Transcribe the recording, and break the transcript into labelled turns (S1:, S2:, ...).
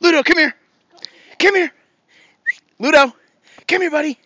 S1: Ludo, come here. Come here. Ludo, come here, buddy.